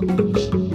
Música